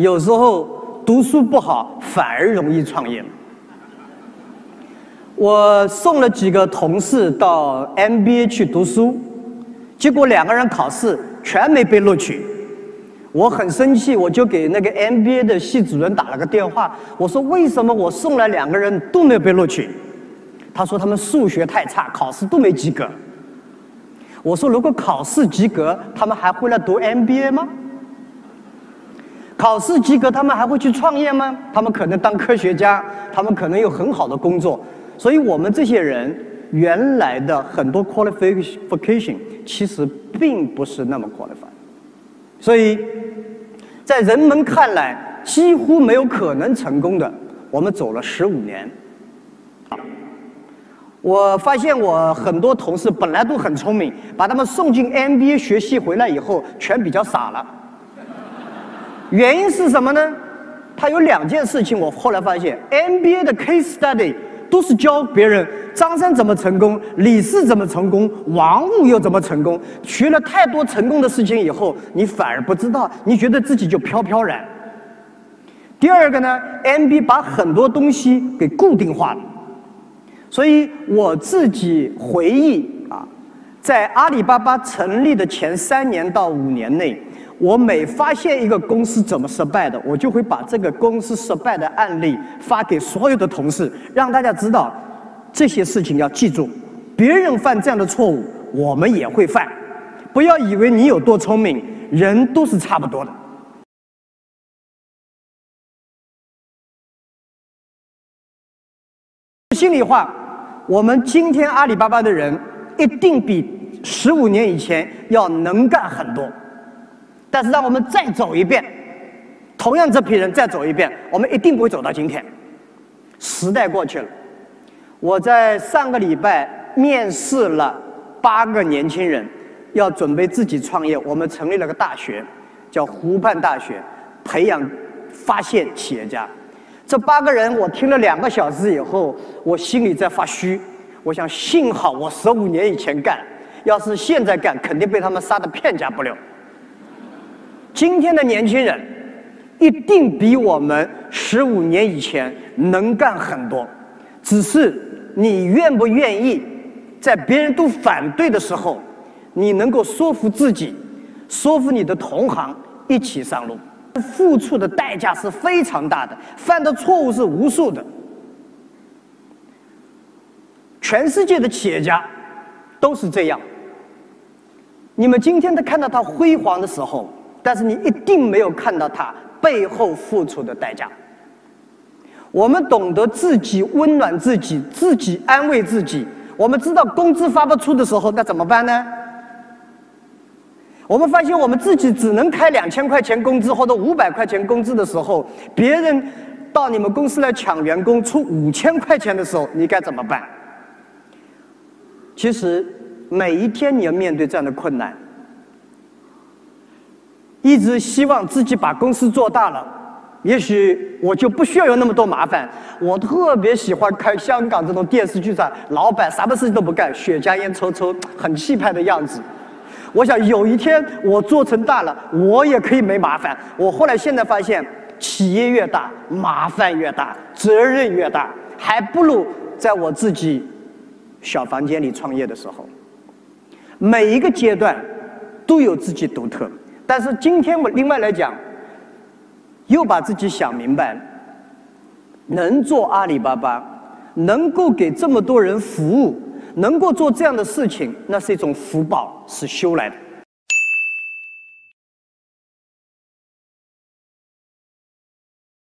有时候读书不好反而容易创业。我送了几个同事到 MBA 去读书，结果两个人考试全没被录取。我很生气，我就给那个 MBA 的系主任打了个电话，我说：“为什么我送来两个人都没有被录取？”他说：“他们数学太差，考试都没及格。”我说：“如果考试及格，他们还会来读 MBA 吗？考试及格，他们还会去创业吗？他们可能当科学家，他们可能有很好的工作。所以我们这些人原来的很多 qualification 其实并不是那么 qualified。所以，在人们看来几乎没有可能成功的，我们走了十五年。我发现我很多同事本来都很聪明，把他们送进 MBA 学习回来以后，全比较傻了。原因是什么呢？他有两件事情，我后来发现，NBA 的 case study。都是教别人张三怎么成功，李四怎么成功，王五又怎么成功。学了太多成功的事情以后，你反而不知道，你觉得自己就飘飘然。第二个呢，NBA 把很多东西给固定化了。所以我自己回忆啊，在阿里巴巴成立的前三年到五年内。我每发现一个公司怎么失败的，我就会把这个公司失败的案例发给所有的同事，让大家知道这些事情要记住。别人犯这样的错误，我们也会犯。不要以为你有多聪明，人都是差不多的。心里话，我们今天阿里巴巴的人一定比十五年以前要能干很多。但是让我们再走一遍，同样这批人再走一遍，我们一定不会走到今天。时代过去了，我在上个礼拜面试了八个年轻人，要准备自己创业。我们成立了个大学，叫湖畔大学，培养发现企业家。这八个人，我听了两个小时以后，我心里在发虚。我想，幸好我十五年以前干，要是现在干，肯定被他们杀得片甲不留。今天的年轻人一定比我们十五年以前能干很多，只是你愿不愿意在别人都反对的时候，你能够说服自己，说服你的同行一起上路。付出的代价是非常大的，犯的错误是无数的。全世界的企业家都是这样。你们今天在看到他辉煌的时候。但是你一定没有看到他背后付出的代价。我们懂得自己温暖自己，自己安慰自己。我们知道工资发不出的时候，那怎么办呢？我们发现我们自己只能开两千块钱工资或者五百块钱工资的时候，别人到你们公司来抢员工出五千块钱的时候，你该怎么办？其实每一天你要面对这样的困难。一直希望自己把公司做大了，也许我就不需要有那么多麻烦。我特别喜欢看香港这种电视剧上，老板什么事情都不干，雪茄烟抽抽，很气派的样子。我想有一天我做成大了，我也可以没麻烦。我后来现在发现，企业越大，麻烦越大，责任越大，还不如在我自己小房间里创业的时候。每一个阶段都有自己独特。但是今天我另外来讲，又把自己想明白，能做阿里巴巴，能够给这么多人服务，能够做这样的事情，那是一种福报，是修来的。